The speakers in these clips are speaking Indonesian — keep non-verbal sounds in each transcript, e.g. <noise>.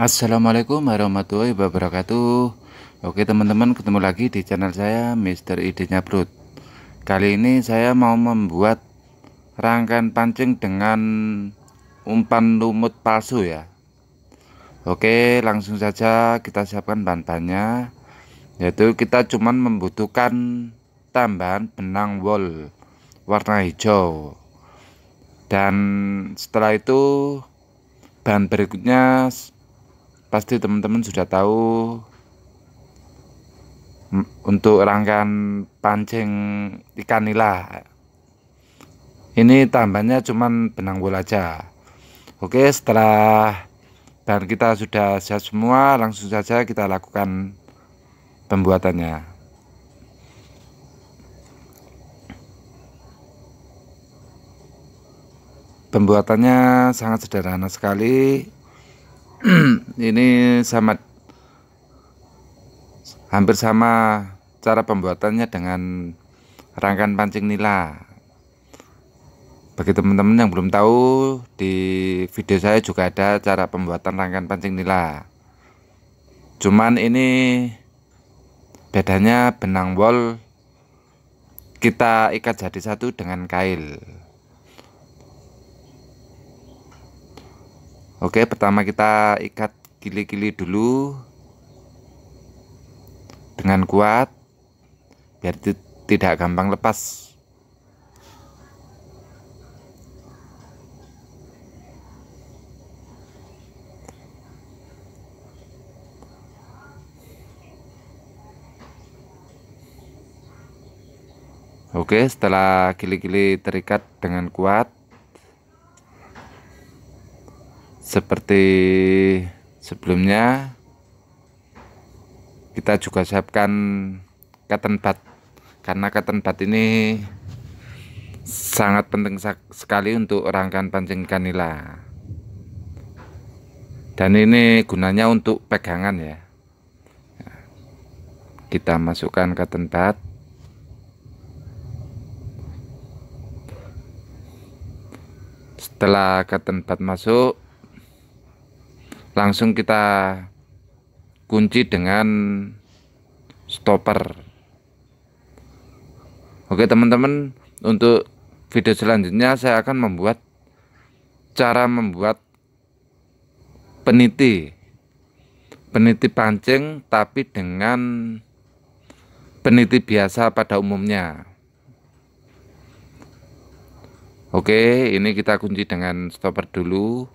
Assalamualaikum warahmatullahi wabarakatuh. Oke teman-teman ketemu lagi di channel saya Mister Idenya Brut Kali ini saya mau membuat rangkaian pancing dengan umpan lumut palsu ya. Oke langsung saja kita siapkan bahan-bahannya Yaitu kita cuman membutuhkan tambahan benang wool warna hijau. Dan setelah itu bahan berikutnya pasti teman-teman sudah tahu untuk rangkaian pancing ikan nila. Ini tambahnya cuman benang wool aja. Oke setelah bahan kita sudah siap semua langsung saja kita lakukan pembuatannya. Pembuatannya sangat sederhana sekali <clears throat> ini sama hampir sama cara pembuatannya dengan rangkaian pancing nila. Bagi teman-teman yang belum tahu di video saya juga ada cara pembuatan rangkaian pancing nila. Cuman ini bedanya benang wol kita ikat jadi satu dengan kail Oke pertama kita ikat kili-kili dulu dengan kuat biar tidak gampang lepas. Oke setelah kili-kili terikat dengan kuat seperti sebelumnya kita juga siapkan cotton bud karena cotton bud ini sangat penting sekali untuk rangkaian pancing ikan nila dan ini gunanya untuk pegangan ya. Kita masukkan cotton bud setelah cotton bud masuk langsung kita kunci dengan stopper. Oke teman-teman untuk video selanjutnya saya akan membuat cara membuat peniti. Peniti pancing tapi dengan peniti biasa pada umumnya. Oke ini kita kunci dengan stopper dulu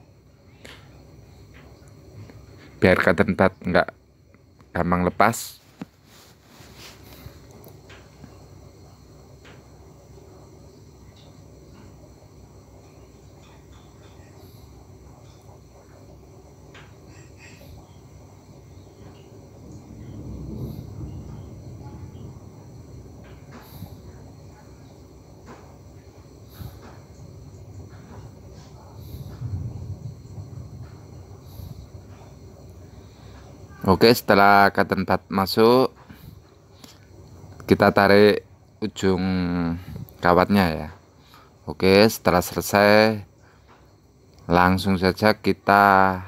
biar cotton bud nggak gampang lepas Oke setelah cotton bud masuk kita tarik ujung kawatnya ya. Oke setelah selesai langsung saja kita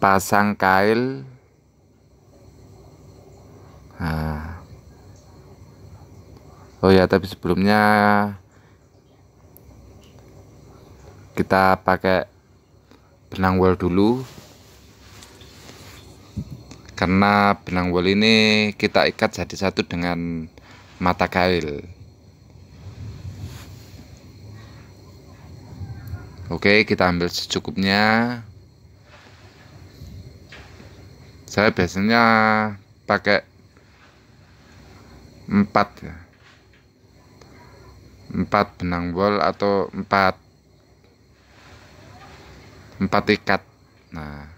pasang kail. Nah. Oh ya tapi sebelumnya kita pakai benang wool dulu karena benang wol ini kita ikat jadi satu dengan mata kail. Oke kita ambil secukupnya. Saya biasanya pakai empat ya. Empat benang wol atau empat empat ikat. Nah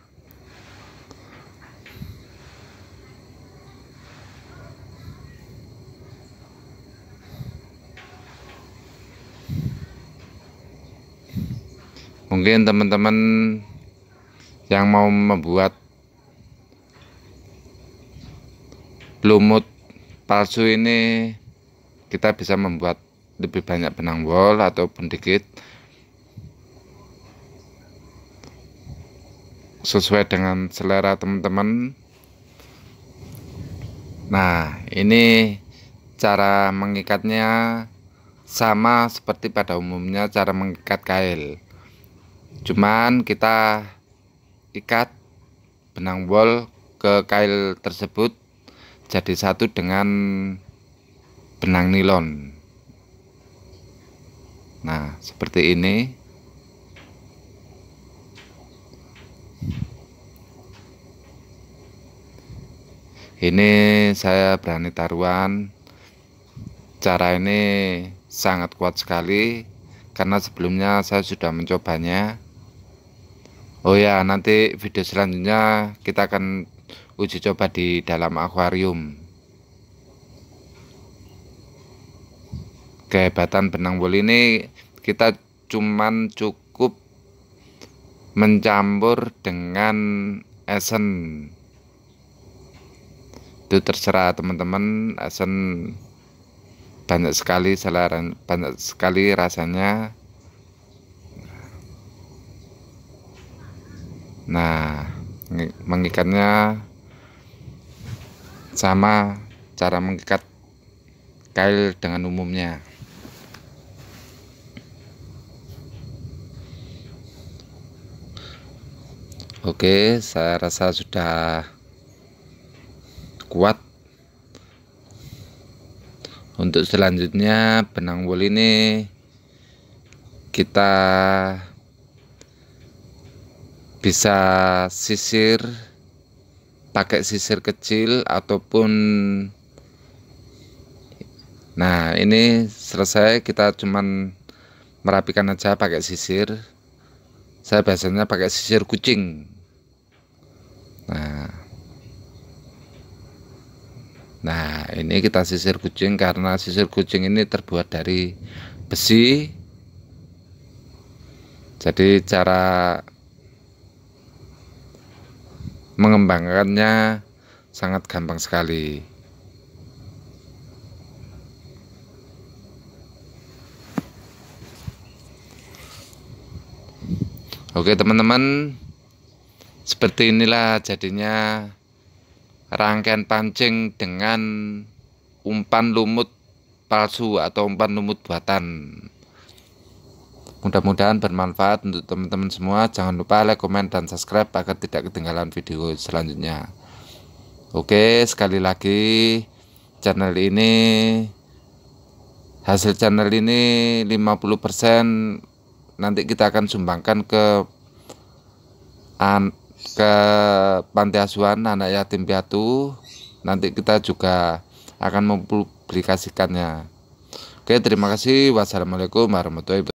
mungkin teman-teman yang mau membuat lumut palsu ini kita bisa membuat lebih banyak benang wol ataupun dikit sesuai dengan selera teman-teman. Nah ini cara mengikatnya sama seperti pada umumnya cara mengikat kail cuman kita ikat benang wol ke kail tersebut jadi satu dengan benang nilon. Nah seperti ini. Ini saya berani taruhan. Cara ini sangat kuat sekali karena sebelumnya saya sudah mencobanya. Oh ya nanti video selanjutnya kita akan uji coba di dalam akuarium. Kehebatan benang wol ini kita cuman cukup mencampur dengan esen. Itu terserah teman-teman esen banyak sekali selera banyak sekali rasanya. Nah mengikatnya sama cara mengikat kail dengan umumnya. Oke saya rasa sudah kuat untuk selanjutnya benang wol ini kita bisa sisir pakai sisir kecil ataupun nah ini selesai kita cuman merapikan aja pakai sisir. Saya biasanya pakai sisir kucing. Nah Nah ini kita sisir kucing karena sisir kucing ini terbuat dari besi. Jadi cara mengembangkannya sangat gampang sekali. Oke teman-teman. Seperti inilah jadinya rangkaian pancing dengan umpan lumut palsu atau umpan lumut buatan. Mudah-mudahan bermanfaat untuk teman-teman semua. Jangan lupa like, komen, dan subscribe agar tidak ketinggalan video selanjutnya. Oke sekali lagi channel ini hasil channel ini 50% nanti kita akan sumbangkan ke ke panti asuhan anak yatim piatu. Nanti kita juga akan mempublikasikannya. Oke terima kasih. Wassalamualaikum warahmatullahi wabarakatuh